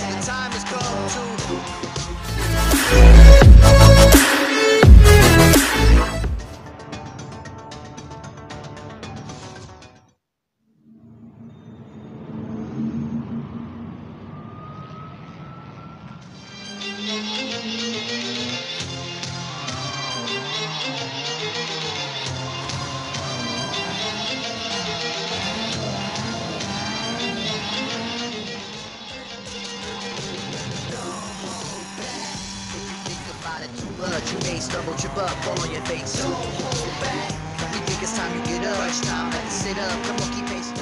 The time has come to face, double trip up, fall on your face. Don't hold back. You think it's time you get up? It's time to sit up. Come on, keep pace.